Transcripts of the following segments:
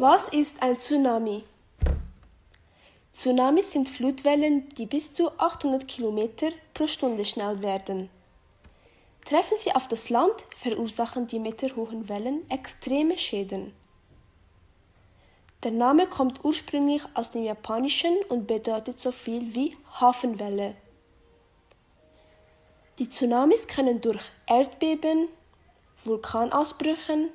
Was ist ein Tsunami? Tsunamis sind Flutwellen, die bis zu 800 km pro Stunde schnell werden. Treffen sie auf das Land, verursachen die meterhohen Wellen extreme Schäden. Der Name kommt ursprünglich aus dem Japanischen und bedeutet so viel wie Hafenwelle. Die Tsunamis können durch Erdbeben, Vulkanausbrüchen,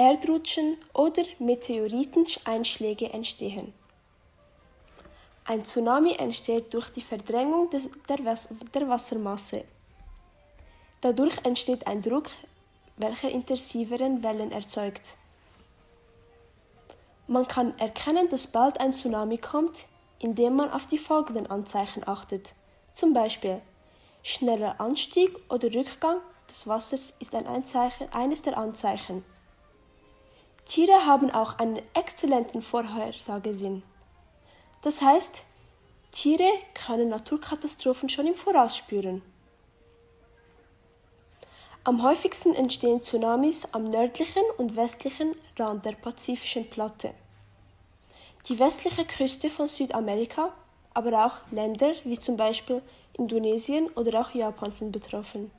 Erdrutschen oder Meteoriteneinschläge entstehen. Ein Tsunami entsteht durch die Verdrängung des, der, der Wassermasse. Dadurch entsteht ein Druck, welcher intensiveren Wellen erzeugt. Man kann erkennen, dass bald ein Tsunami kommt, indem man auf die folgenden Anzeichen achtet. Zum Beispiel schneller Anstieg oder Rückgang des Wassers ist ein Anzeichen, eines der Anzeichen. Tiere haben auch einen exzellenten Vorhersagesinn. Das heißt, Tiere können Naturkatastrophen schon im Voraus spüren. Am häufigsten entstehen Tsunamis am nördlichen und westlichen Rand der pazifischen Platte. Die westliche Küste von Südamerika, aber auch Länder wie zum Beispiel Indonesien oder auch Japan sind betroffen.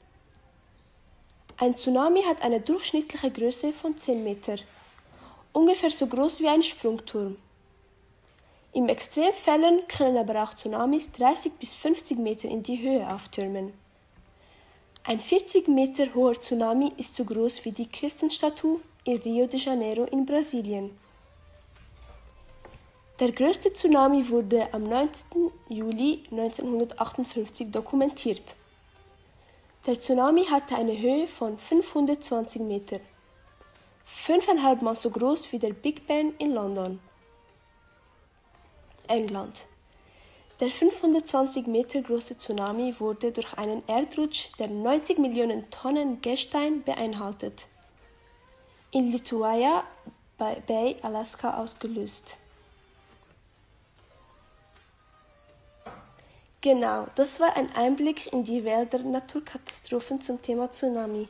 Ein Tsunami hat eine durchschnittliche Größe von 10 Meter, ungefähr so groß wie ein Sprungturm. Im Extremfällen können aber auch Tsunamis 30 bis 50 Meter in die Höhe auftürmen. Ein 40 Meter hoher Tsunami ist so groß wie die Christenstatue in Rio de Janeiro in Brasilien. Der größte Tsunami wurde am 19. Juli 1958 dokumentiert. Der Tsunami hatte eine Höhe von 520 Meter, fünfeinhalb Mal so groß wie der Big Ben in London, England. Der 520 Meter große Tsunami wurde durch einen Erdrutsch der 90 Millionen Tonnen Gestein beinhaltet. In Lituaya Bay, Alaska ausgelöst. Genau, das war ein Einblick in die Welt der Naturkatastrophen zum Thema Tsunami.